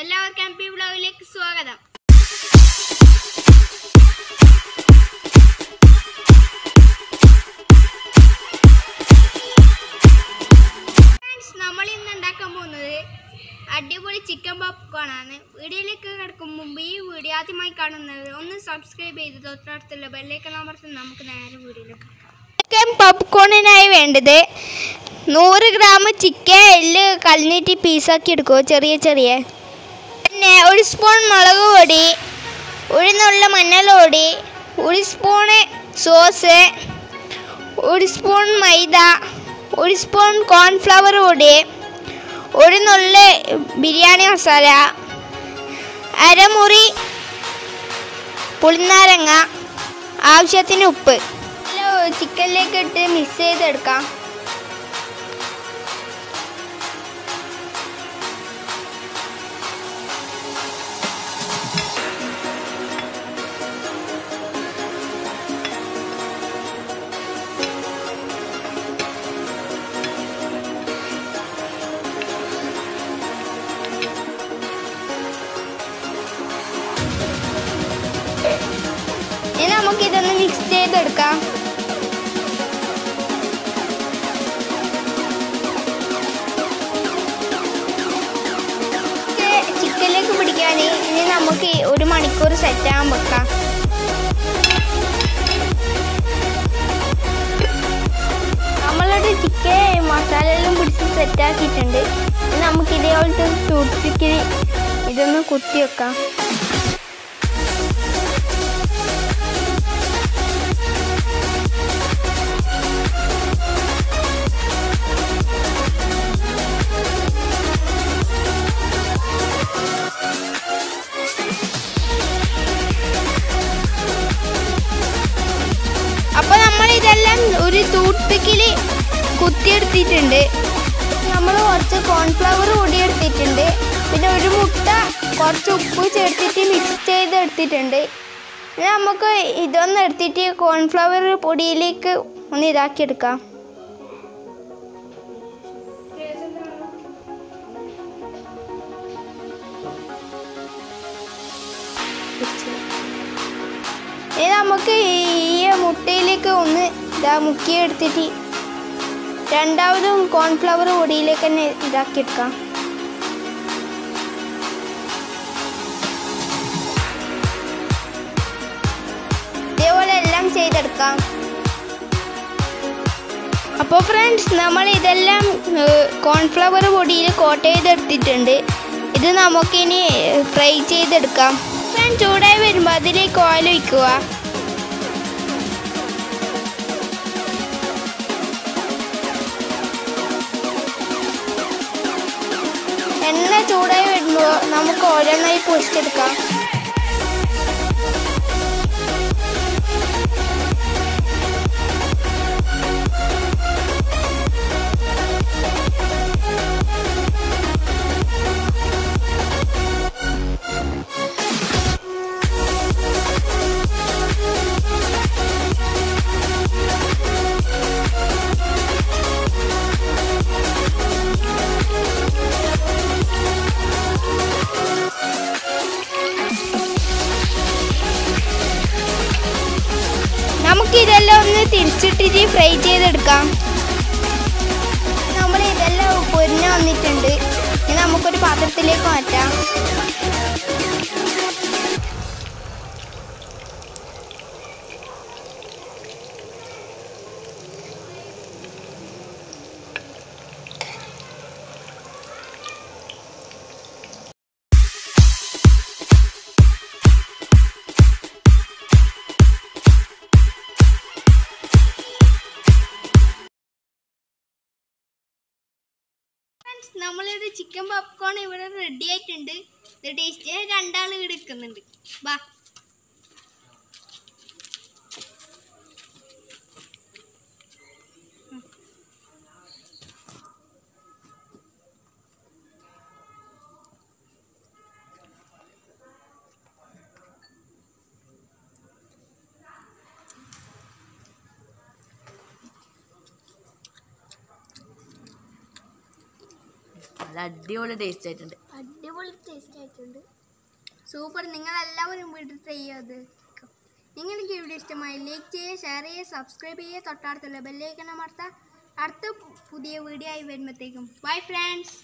എല്ലാവർക്കും M P ബ്ലോഗിലേക്ക് സ്വാഗതം. നമ്മൾ ഇന്ന് ഉണ്ടാക്കാൻ പോകുന്നത് അടിപൊളി ചിക്കൻ പോപ്കോൺ ആണ്. വീഡിയോയിലേക്ക് കിടക്കും മുമ്പ് ഈ വീഡിയോ ആദ്യമായി കാണുന്നവർ ഒന്ന് സബ്സ്ക്രൈബ് ചെയ്ത് തൊട്ടടുത്തുള്ള ബെല്ലേക്ക് അമർത്തുന്ന നമുക്ക് നേരെ വീഡിയോയിലേക്ക് ചിക്കൻ പോപ്കോണിനായി വേണ്ടത് നൂറ് ഗ്രാം ചിക്കൻ എല്ല് കലഞ്ഞിട്ട് പീസാക്കി എടുക്കുമോ ചെറിയ ചെറിയ? പിന്നെ ഒരു സ്പൂൺ മുളക് പൊടി ഉഴുന്നുള്ള മഞ്ഞൾപൊടി ഒരു സ്പൂണ് സോസ് ഒരു സ്പൂൺ മൈദ ഒരു സ്പൂൺ കോൺഫ്ലവർ പൊടി ഒരു നുള്ള് ബിരിയാണി മസാല അരമുറി പുളിനാരങ്ങ ആവശ്യത്തിന് ഉപ്പ്. ചിക്കനിലേക്ക് ഇട്ട് മിക്സ് ചെയ്തെടുക്കാം. നമുക്ക് ഇതൊന്ന് മിക്സ് ചെയ്തെടുക്കാം. ചിക്കനിലേക്ക് പിടിക്കാൻ ഇനി നമുക്ക് ഒരു മണിക്കൂർ സെറ്റ് ആകാൻ വെക്കാം. നമ്മളുടെ ചിക്കൻ മസാലയെല്ലാം പിടിച്ച് സെറ്റാക്കിയിട്ടുണ്ട് നമുക്ക് ഇതേപോലത്തെ ടൂത്ത് ഇതൊന്ന് കുത്തി വെക്കാം. ഇതെല്ലാം ഒരു പിക്കിൽ കുത്തിയെടുത്തിട്ടുണ്ട്. നമ്മൾ കുറച്ച് കോൺഫ്ലവർ പൊടിയെടുത്തിട്ടുണ്ട്. പിന്നെ ഒരു മുട്ട കുറച്ച് ഉപ്പ് ചേർത്തിട്ട് മിക്സ് ചെയ്ത് ചെയ്തെടുത്തിട്ടുണ്ട്. ഇനി നമുക്ക് ഇതൊന്ന് എടുത്തിട്ട് കോൺഫ്ലവർ പൊടിയിലേക്ക് ഒന്ന് ഇതാക്കിയെടുക്കാം. ഇനി നമുക്ക് ഈ ഒന്ന് മുക്കി എടുത്തിട്ട് രണ്ടാമതും കോൺഫ്ലവർ പൊടിയിലേക്ക് തന്നെ ഇതാക്കിയെടുക്കാം. ഇതേപോലെ എല്ലാം ചെയ്തെടുക്കാം. അപ്പോൾ ഫ്രണ്ട്സ് നമ്മൾ ഇതെല്ലാം കോൺഫ്ലവർ പൊടിയിൽ കോട്ട് ചെയ്തെടുത്തിട്ടുണ്ട്. ഇത് നമുക്കിനി ഫ്രൈ ചെയ്തെടുക്കാം. പാൻ ചൂടായി വരുമ്പോൾ അതിലേക്ക് ഓയിൽ ഒഴിക്കുക. ചൂടായി വരുമ്പോൾ നമുക്ക് ഓരോന്നായി പൊരിച്ചെടുക്കാം നമുക്ക് ഇതെല്ലാം ഒന്ന് തിരിച്ചിട്ടിട്ട് ഫ്രൈ ചെയ്തെടുക്കാം. നമ്മൾ ഇതെല്ലാം പൊരിഞ്ഞ് വന്നിട്ടുണ്ട്. ഇനി നമുക്കൊരു പാത്രത്തിലേക്ക് മാറ്റാം. ഫ്രണ്ട്സ് നമ്മളൊരു ചിക്കൻ പോപ്കോൺ ഇവിടെ റെഡി ആയിട്ടുണ്ട്. ഇത് ടേസ്റ്റ് രണ്ടാൾ എടുക്കുന്നുണ്ട്. ബാ. നല്ല അടിപൊളി ടേസ്റ്റ് ആയിട്ടുണ്ട്. അടിപൊളി ടേസ്റ്റ് ആയിട്ടുണ്ട്. സൂപ്പർ നിങ്ങൾ എല്ലാവരും വീട്ടിൽ ട്രൈ ചെയ്ത് നിങ്ങൾക്ക് വീഡിയോ ഇഷ്ടമായി ലൈക്ക് ചെയ്യുക ഷെയർ ചെയ്യുക സബ്സ്ക്രൈബ് ചെയ്യുക. തൊട്ടടുത്തുള്ള ബെല്ലൈക്കൺ അമർത്താം. അടുത്ത പുതിയ വീഡിയോ ആയി വരുമ്പോഴത്തേക്കും ബൈ ഫ്രണ്ട്സ്